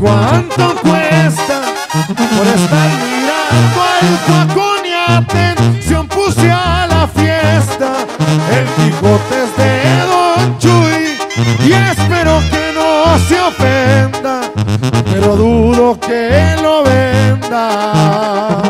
¿Cuánto cuesta por estar mirando el facón y atención puse a la fiesta? El Quijote es de Don Chuy y espero que no se ofenda, pero dudo que lo venda.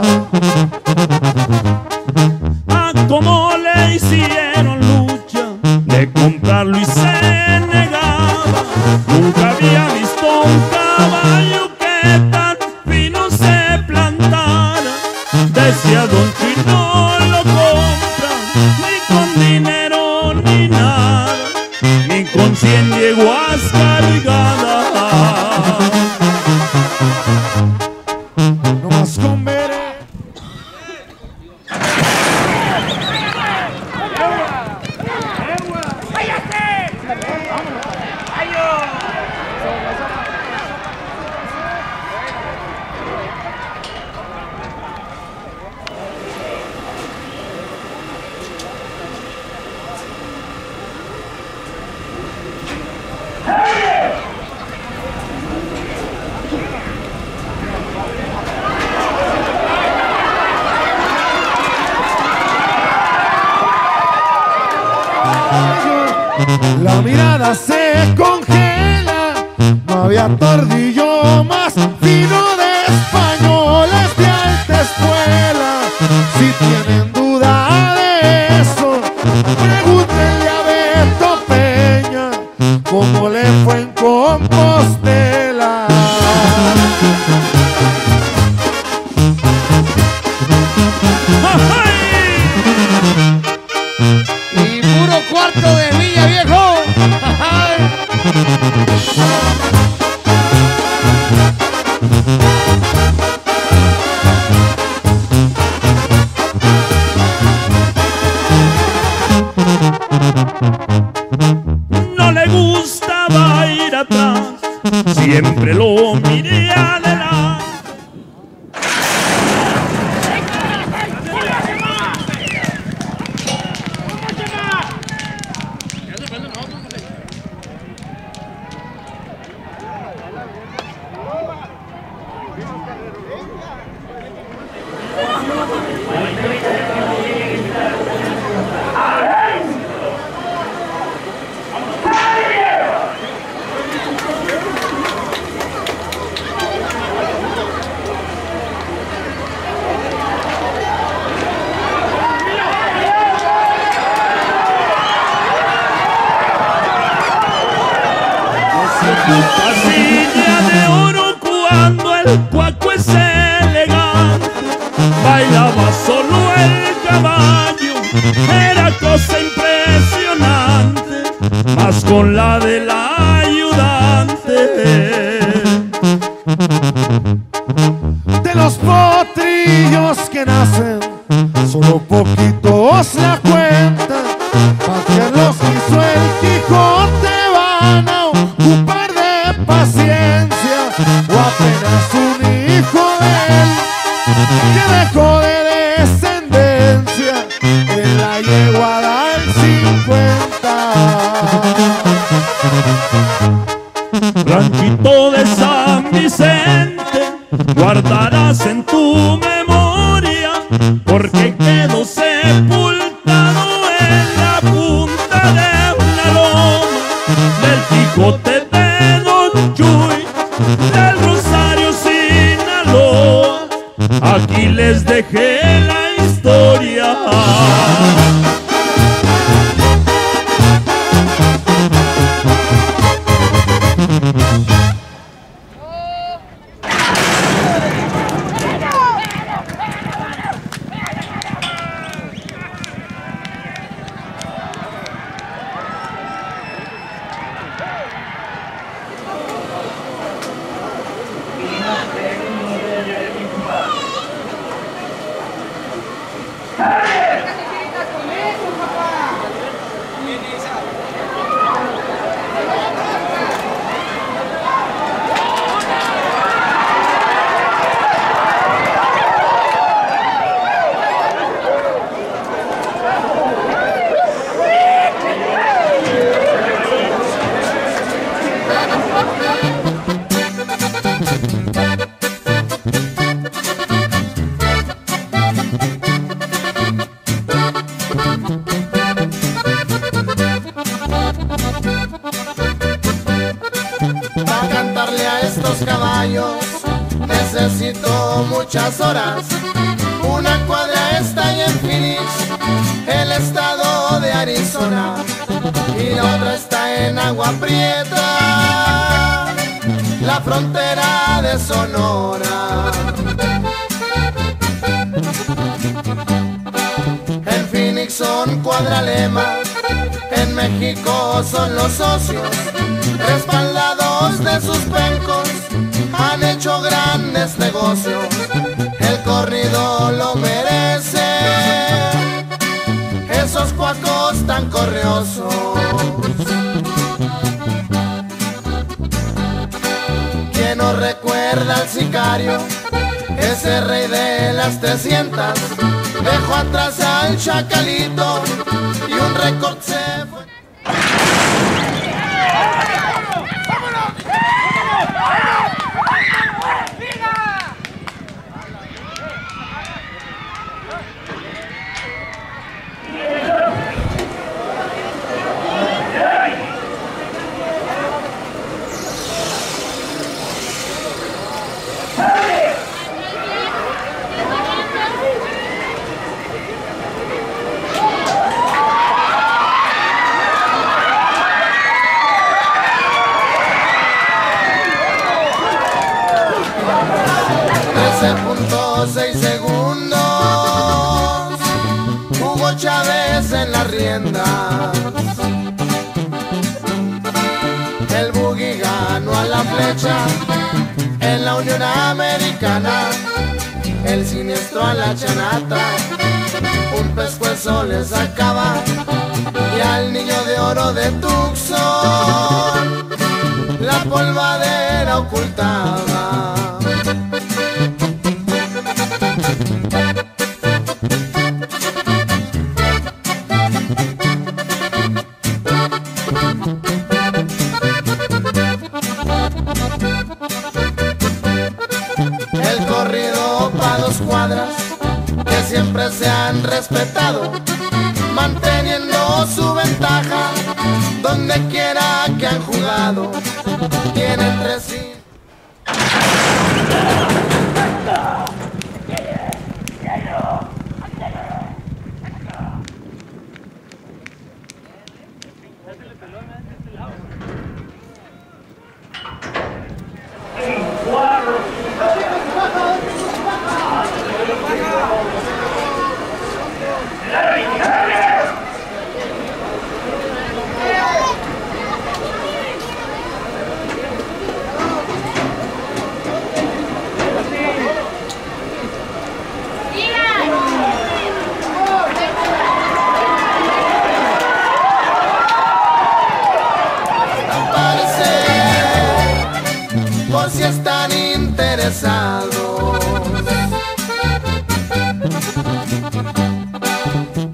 Vicente guardarás en tu memoria porque quedó sepultado en la punta de una loma del Quijote de Don Chuy del Rosario Sinaloa. Aquí les dejé la historia. Estado de Arizona. Y la otra está en Agua Prieta, la frontera de Sonora. En Phoenix son cuadralemas, en México son los socios, respaldados de sus pencos, han hecho grandes negocios. Sicario? Ese rey de las 300 dejó atrás al chacalito y un récord se. El siniestro a la chanata. Un pescuezo le sacaba. Y al niño de oro de Tucson la polvadera ocultaba. Se han respetado,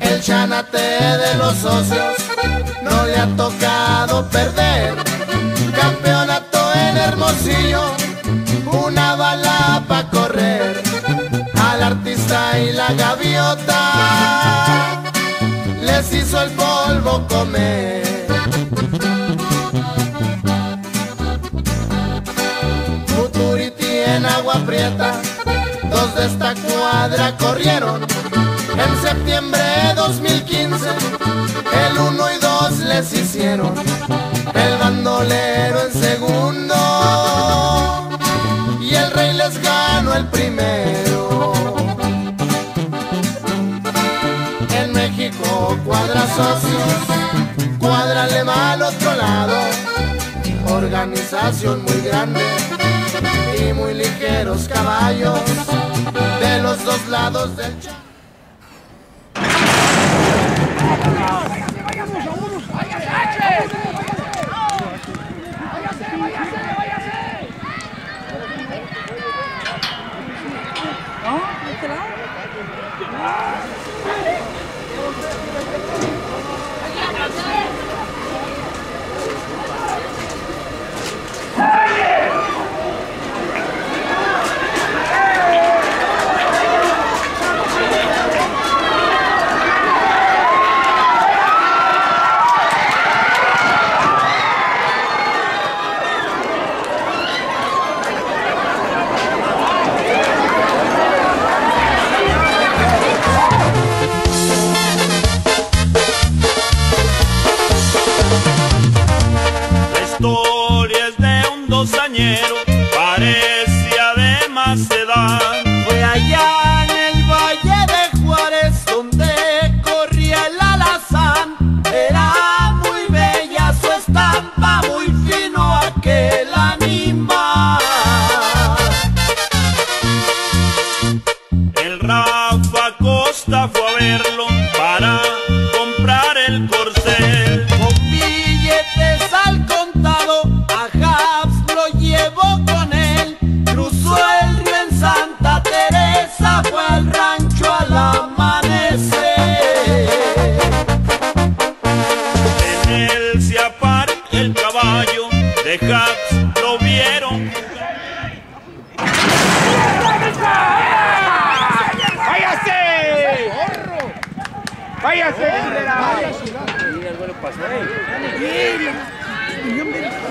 El chanate de los socios no le ha tocado perder. Campeonato en Hermosillo, una bala pa' correr. Al artista y la gaviota les hizo el polvo comer. Dos de esta cuadra corrieron. En septiembre de 2015, el 1 y 2 les hicieron. El bandolero en segundo y el rey les ganó el primero. En México cuadra socios, cuadra alemán al otro lado. Organización muy grande y muy ligeros caballos de los dos lados del parecía de más edad. Fue allá en el Valle de Juárez donde corría el alazán. Era muy bella su estampa, muy fino aquel animal. El Rafa Costa fue a verlo para comprar el corcel. Con billetes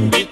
time.